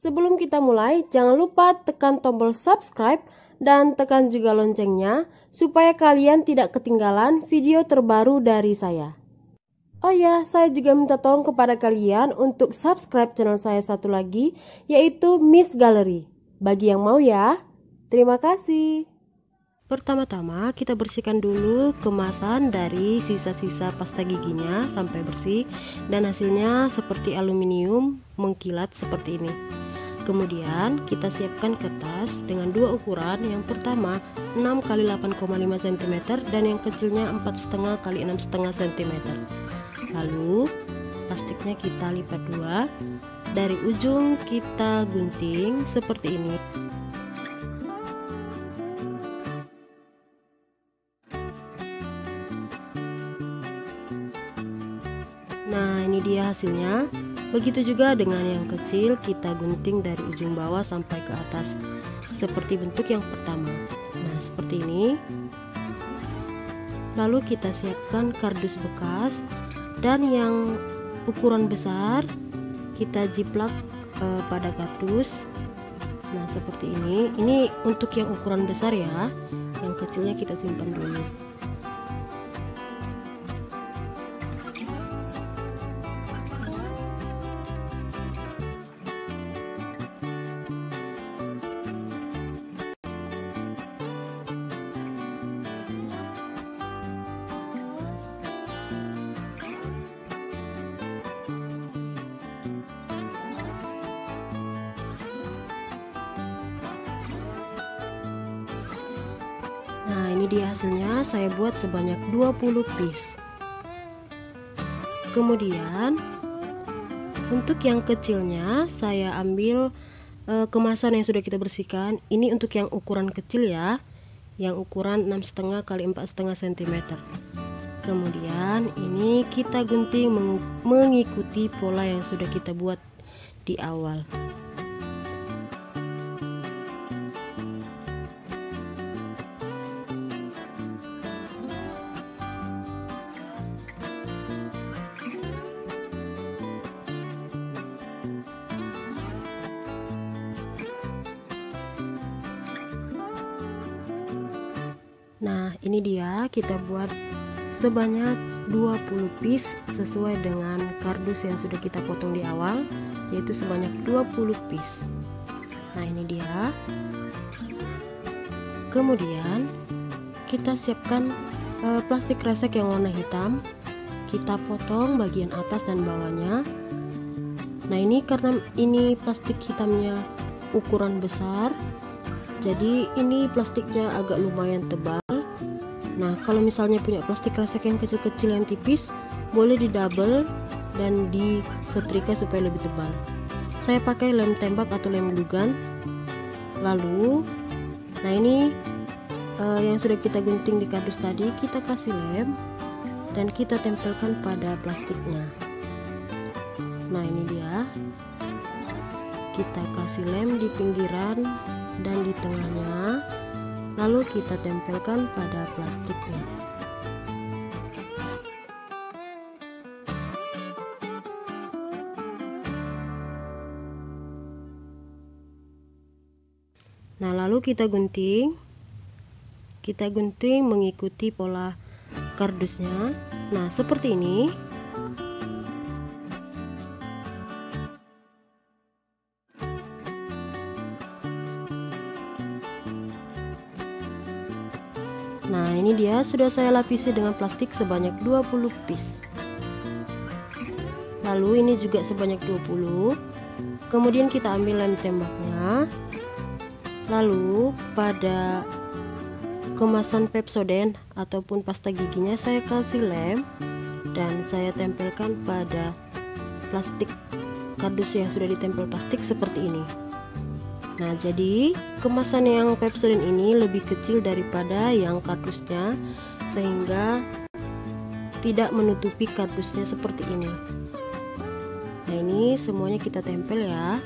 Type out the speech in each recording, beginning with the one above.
Sebelum kita mulai, jangan lupa tekan tombol subscribe dan tekan juga loncengnya supaya kalian tidak ketinggalan video terbaru dari saya. Oh ya, saya juga minta tolong kepada kalian untuk subscribe channel saya satu lagi, yaitu Miss Gallery. Bagi yang mau ya, terima kasih. Pertama-tama kita bersihkan dulu kemasan dari sisa-sisa pasta giginya sampai bersih dan hasilnya seperti aluminium mengkilat seperti ini. Kemudian kita siapkan kertas dengan dua ukuran. Yang pertama 6 x 8,5 cm dan yang kecilnya 4,5 x 6,5 cm. Lalu plastiknya kita lipat dua. Dari ujung kita gunting seperti ini. Nah, ini dia hasilnya. Begitu juga dengan yang kecil, kita gunting dari ujung bawah sampai ke atas, seperti bentuk yang pertama. Nah, seperti ini. Lalu kita siapkan kardus bekas dan yang ukuran besar kita jiplak e, pada kardus. Nah, seperti ini. Ini untuk yang ukuran besar ya. Yang kecilnya kita simpan dulu. Nah ini dia hasilnya. Saya buat sebanyak 20 piece. Kemudian untuk yang kecilnya saya ambil e, kemasan yang sudah kita bersihkan. Ini untuk yang ukuran kecil ya Yang ukuran 6,5 kali 4,5 cm Kemudian ini kita gunting mengikuti pola yang sudah kita buat di awal Nah ini dia kita buat sebanyak 20 piece sesuai dengan kardus yang sudah kita potong di awal yaitu sebanyak 20 piece. Nah ini dia. Kemudian kita siapkan uh, plastik kresek yang warna hitam. Kita potong bagian atas dan bawahnya. Nah ini karena ini plastik hitamnya ukuran besar jadi ini plastiknya agak lumayan tebal Nah, kalau misalnya punya plastik kresek yang kecil-kecil yang tipis, boleh di double dan disetrika supaya lebih tebal. Saya pakai lem tembak atau lem lugan. Lalu, nah ini uh, yang sudah kita gunting di kardus tadi, kita kasih lem dan kita tempelkan pada plastiknya. Nah, ini dia. Kita kasih lem di pinggiran dan di tengahnya lalu kita tempelkan pada plastiknya nah lalu kita gunting. Kita gunting mengikuti pola kardusnya. Nah seperti ini Nah ini dia sudah saya lapisi dengan plastik sebanyak 20 piece. Lalu ini juga sebanyak 20 Kemudian kita ambil lem tembaknya. Lalu pada kemasan Pepsodent ataupun pasta giginya saya kasih lem Dan saya tempelkan pada plastik kardus yang sudah ditempel plastik seperti ini Nah, jadi kemasan yang Pepsodent ini lebih kecil daripada yang kardusnya sehingga tidak menutupi kardusnya seperti ini. Nah, ini semuanya kita tempel ya.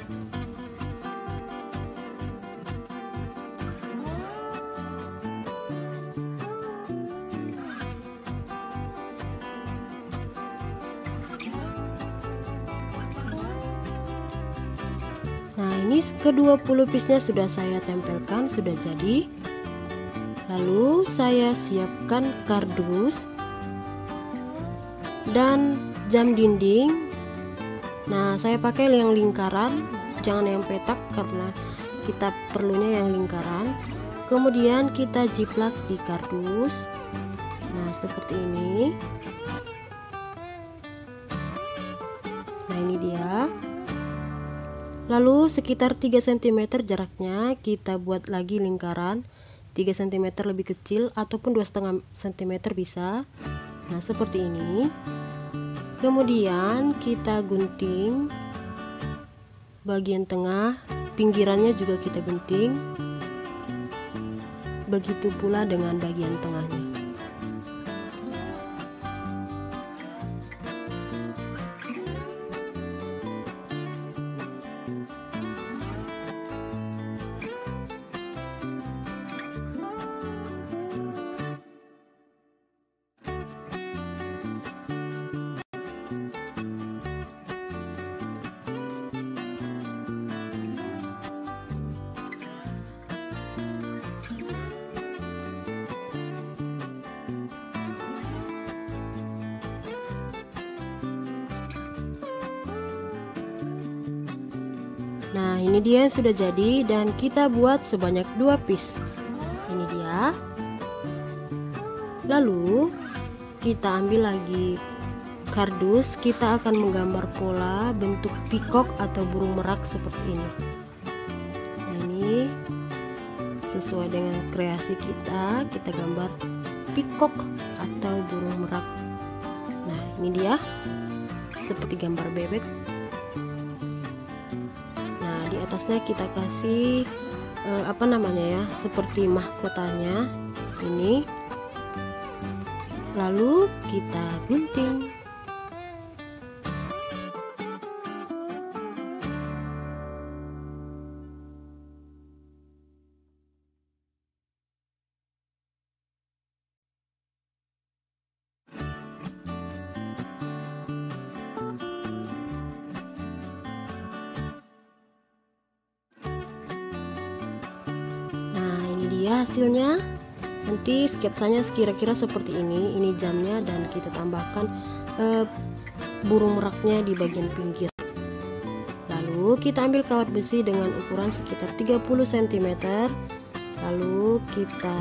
Nah ini kedua pelukisnya sudah saya tempelkan sudah jadi. Lalu saya siapkan kardus Dan jam dinding. Nah saya pakai yang lingkaran Jangan yang petak karena kita perlunya yang lingkaran. Kemudian kita jiplak di kardus. Nah seperti ini. Nah ini dia Lalu sekitar 3 cm jaraknya kita buat lagi lingkaran. 3 cm lebih kecil ataupun 2,5 cm bisa. Nah seperti ini. Kemudian kita gunting bagian tengah. Pinggirannya juga kita gunting. Begitu pula dengan bagian tengahnya Nah ini dia sudah jadi dan kita buat sebanyak dua piece. Ini dia. Lalu kita ambil lagi kardus. Kita akan menggambar pola bentuk pikok atau burung merak seperti ini. Nah ini sesuai dengan kreasi kita Kita gambar pikok atau burung merak. Nah ini dia. Seperti gambar bebek atasnya kita kasih eh, apa namanya ya seperti mahkotanya ini. Lalu kita gunting dia hasilnya. Nanti sketsanya kira-kira seperti ini ini jamnya dan kita tambahkan uh, burung meraknya di bagian pinggir. Lalu kita ambil kawat besi dengan ukuran sekitar 30 cm lalu kita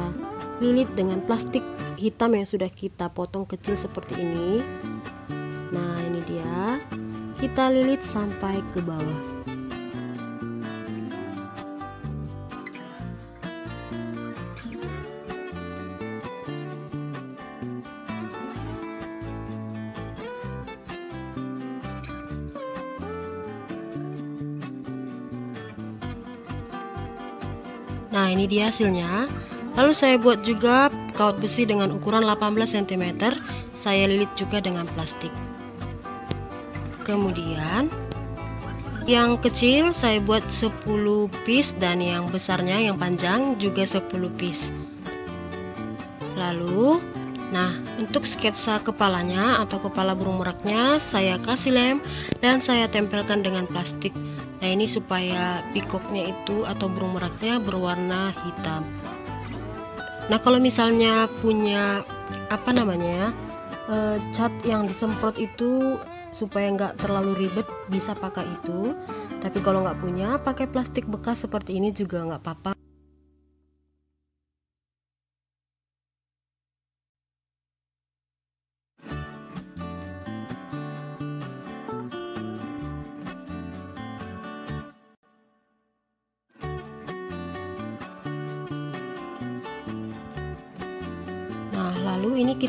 lilit dengan plastik hitam yang sudah kita potong kecil seperti ini. Nah ini dia. Kita lilit sampai ke bawah Nah ini dia hasilnya. Lalu saya buat juga kawat besi dengan ukuran 18 cm Saya lilit juga dengan plastik. Kemudian Yang kecil saya buat 10 piece Dan yang besarnya yang panjang juga 10 piece. Lalu Nah, untuk sketsa kepalanya atau kepala burung meraknya saya kasih lem dan saya tempelkan dengan plastik Nah ini supaya pikoknya itu atau burung meraknya berwarna hitam. Nah kalau misalnya punya apa namanya ya e, cat yang disemprot itu supaya nggak terlalu ribet bisa pakai itu. Tapi kalau nggak punya pakai plastik bekas seperti ini juga nggak apa-apa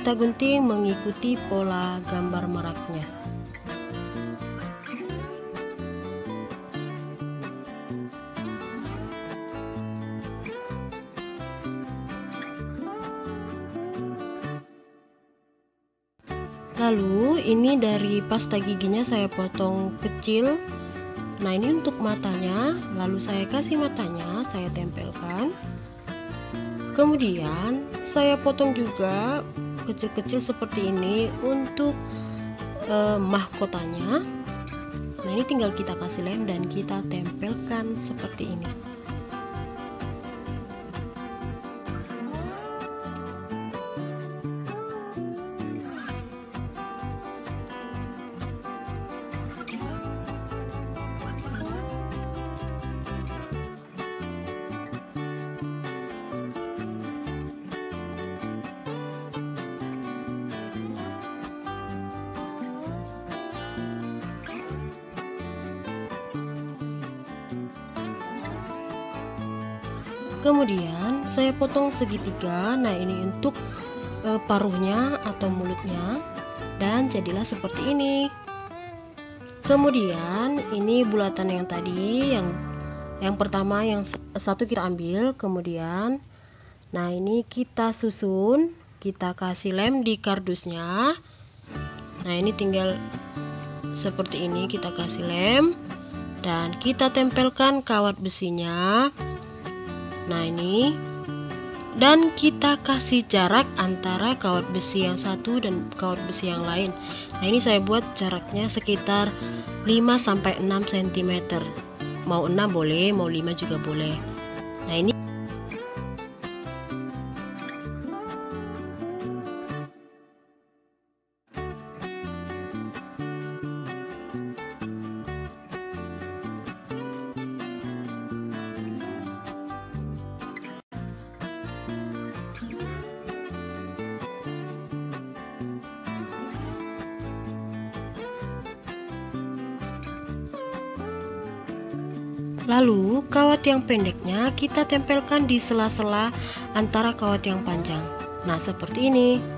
kita gunting mengikuti pola gambar meraknya. Lalu ini dari pasta giginya saya potong kecil. Nah ini untuk matanya. Lalu saya kasih matanya saya tempelkan. Kemudian saya potong juga kecil-kecil seperti ini untuk eh, mahkotanya. Nah ini tinggal kita kasih lem dan kita tempelkan seperti ini kemudian saya potong segitiga. Nah ini untuk e, paruhnya atau mulutnya. Dan jadilah seperti ini. Kemudian ini bulatan yang tadi yang yang pertama yang satu kita ambil. Kemudian nah ini kita susun. Kita kasih lem di kardusnya. Nah ini tinggal seperti ini. Kita kasih lem. Dan kita tempelkan kawat besinya Nah ini dan kita kasih jarak antara kawat besi yang satu dan kawat besi yang lain. Nah ini saya buat jaraknya sekitar 5-6 cm. Mau 6 boleh, mau 5 juga boleh. Nah ini Lalu kawat yang pendeknya kita tempelkan di sela-sela antara kawat yang panjang. Nah, seperti ini.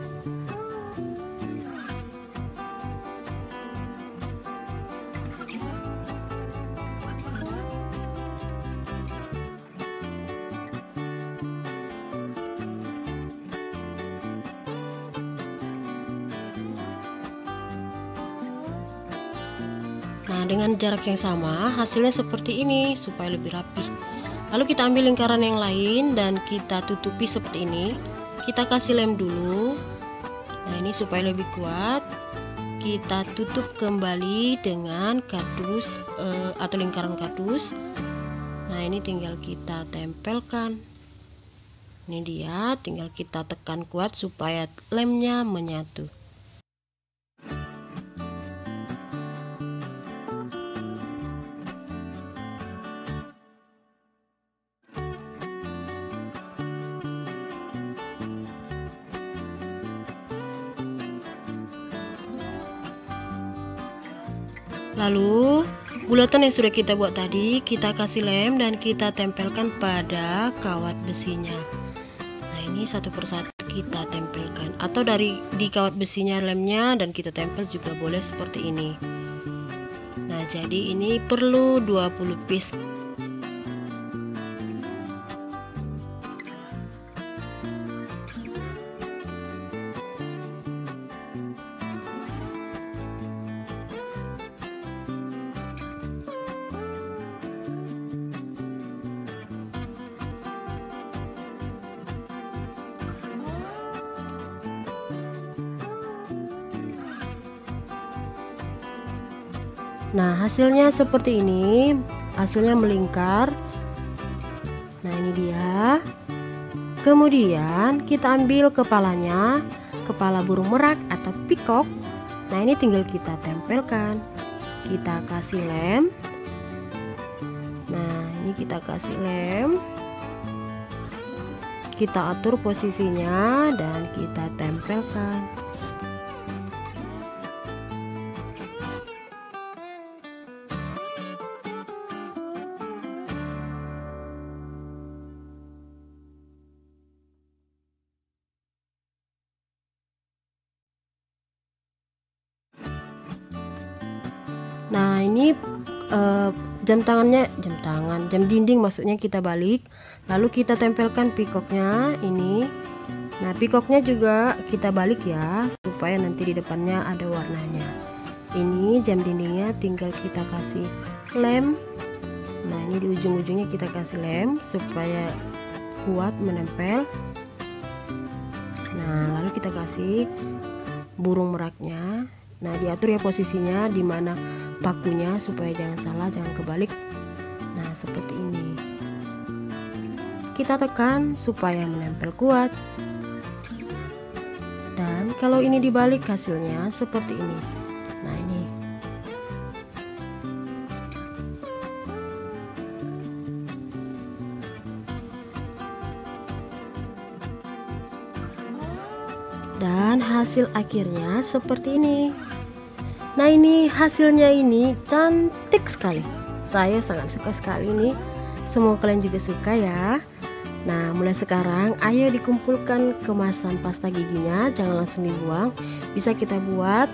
Nah, dengan jarak yang sama, hasilnya seperti ini supaya lebih rapi. Lalu kita ambil lingkaran yang lain dan kita tutupi seperti ini. Kita kasih lem dulu. Nah, ini supaya lebih kuat. Kita tutup kembali dengan kardus eh, atau lingkaran kardus. Nah, ini tinggal kita tempelkan. Ini dia, tinggal kita tekan kuat supaya lemnya menyatu. Yang sudah kita buat tadi kita kasih lem dan kita tempelkan pada kawat besinya. Nah ini satu persatu kita tempelkan atau dari di kawat besinya lemnya dan kita tempel juga boleh seperti ini. Nah jadi ini perlu 20 piece Nah, hasilnya seperti ini. Hasilnya melingkar. Nah, ini dia. Kemudian kita ambil kepalanya, kepala burung merak atau pikok. Nah, ini tinggal kita tempelkan. Kita kasih lem. Nah, ini kita kasih lem. Kita atur posisinya dan kita tempelkan. Jam tangannya, jam tangan, jam dinding maksudnya kita balik, lalu kita tempelkan pikoknya ini. Nah, pikoknya juga kita balik ya, supaya nanti di depannya ada warnanya. Ini jam dindingnya tinggal kita kasih lem. Nah, ini di ujung-ujungnya kita kasih lem supaya kuat menempel. Nah, lalu kita kasih burung meraknya nah diatur ya posisinya di mana pakunya supaya jangan salah jangan kebalik. Nah seperti ini. Kita tekan supaya menempel kuat. Dan kalau ini dibalik hasilnya seperti ini hasil akhirnya seperti ini. Nah ini hasilnya ini cantik sekali. Saya sangat suka sekali ini. Semoga kalian juga suka ya. Nah mulai sekarang ayo dikumpulkan kemasan pasta giginya. Jangan langsung dibuang. Bisa kita buat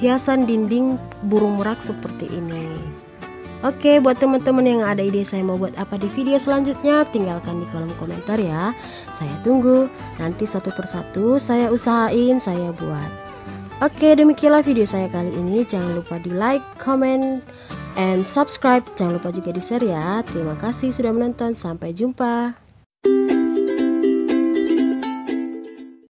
hiasan dinding burung merak seperti ini Oke, buat teman-teman yang ada ide saya mau buat apa di video selanjutnya, tinggalkan di kolom komentar ya. Saya tunggu. Nanti satu persatu saya usahain saya buat. Oke, demikianlah video saya kali ini. Jangan lupa di like, comment, and subscribe. Jangan lupa juga di share ya. Terima kasih sudah menonton. Sampai jumpa.